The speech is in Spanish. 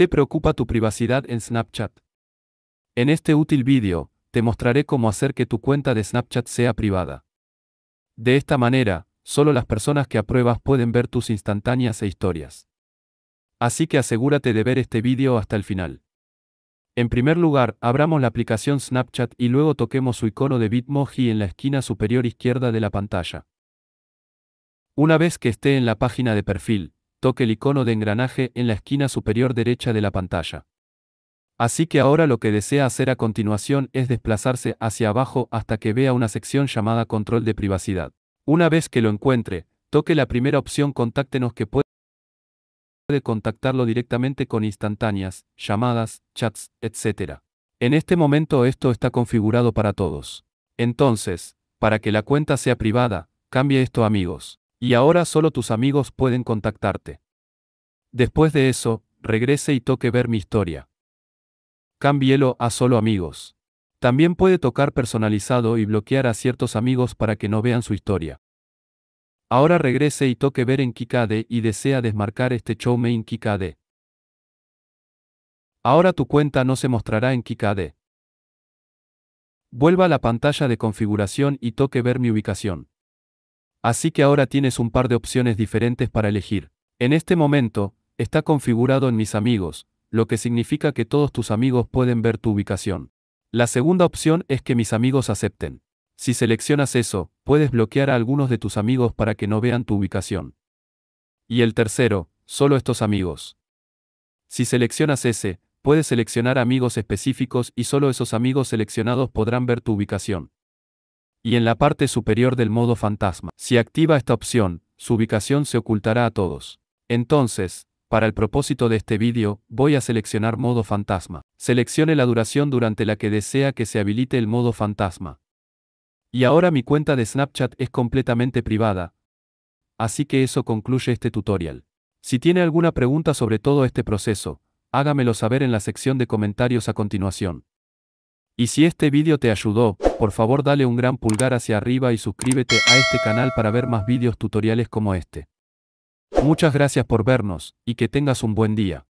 ¿Te preocupa tu privacidad en Snapchat? En este útil vídeo, te mostraré cómo hacer que tu cuenta de Snapchat sea privada. De esta manera, solo las personas que apruebas pueden ver tus instantáneas e historias. Así que asegúrate de ver este vídeo hasta el final. En primer lugar, abramos la aplicación Snapchat y luego toquemos su icono de Bitmoji en la esquina superior izquierda de la pantalla. Una vez que esté en la página de perfil, toque el icono de engranaje en la esquina superior derecha de la pantalla. Así que ahora lo que desea hacer a continuación es desplazarse hacia abajo hasta que vea una sección llamada Control de privacidad. Una vez que lo encuentre, toque la primera opción Contáctenos que puede contactarlo directamente con instantáneas, llamadas, chats, etc. En este momento esto está configurado para todos. Entonces, para que la cuenta sea privada, cambie esto amigos. Y ahora solo tus amigos pueden contactarte. Después de eso, regrese y toque ver mi historia. Cámbielo a solo amigos. También puede tocar personalizado y bloquear a ciertos amigos para que no vean su historia. Ahora regrese y toque ver en Kikade y desea desmarcar este show main Kikade. Ahora tu cuenta no se mostrará en Kikade. Vuelva a la pantalla de configuración y toque ver mi ubicación. Así que ahora tienes un par de opciones diferentes para elegir. En este momento, está configurado en mis amigos, lo que significa que todos tus amigos pueden ver tu ubicación. La segunda opción es que mis amigos acepten. Si seleccionas eso, puedes bloquear a algunos de tus amigos para que no vean tu ubicación. Y el tercero, solo estos amigos. Si seleccionas ese, puedes seleccionar amigos específicos y solo esos amigos seleccionados podrán ver tu ubicación. Y en la parte superior del modo fantasma, si activa esta opción, su ubicación se ocultará a todos. Entonces, para el propósito de este vídeo, voy a seleccionar modo fantasma. Seleccione la duración durante la que desea que se habilite el modo fantasma. Y ahora mi cuenta de Snapchat es completamente privada. Así que eso concluye este tutorial. Si tiene alguna pregunta sobre todo este proceso, hágamelo saber en la sección de comentarios a continuación. Y si este vídeo te ayudó, por favor dale un gran pulgar hacia arriba y suscríbete a este canal para ver más vídeos tutoriales como este. Muchas gracias por vernos, y que tengas un buen día.